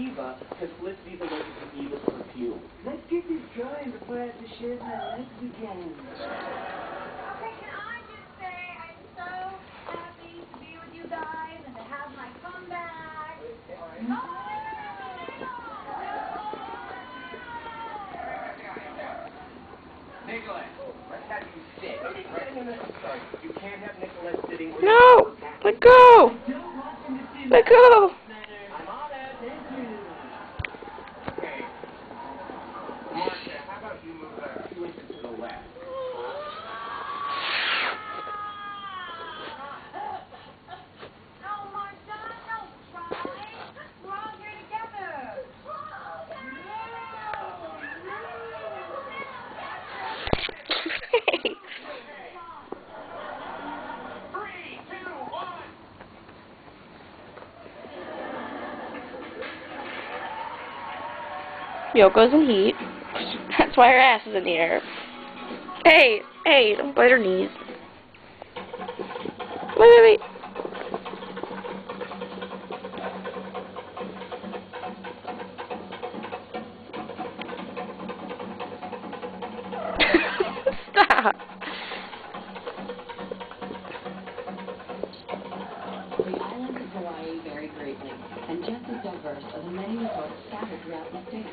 Eva, because Felicity's allergic to Eva's perfume. Let's get this drying before I have to shave my legs again. Okay, can I just say I'm so happy to be with you guys and to have my comeback. Nicholas, let's have you sit. Sorry, you can't have Nicholas sitting. No! Let go! Let go! Yoko's in heat. That's why her ass is in the air. Hey, hey, don't bite her knees. Wait, wait, wait. The islands of Hawaii vary greatly, and just as diverse are the many resorts scattered throughout the state.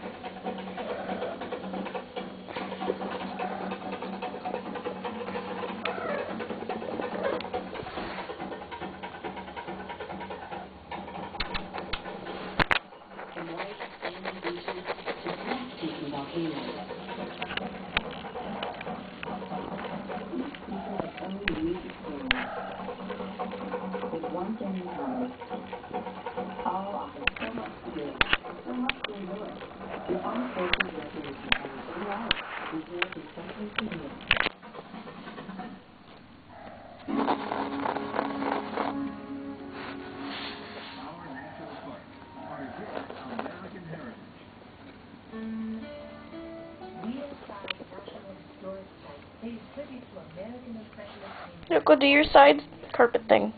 Breathtaking volcanoes. Painters. Yoko, do your side carpet thing.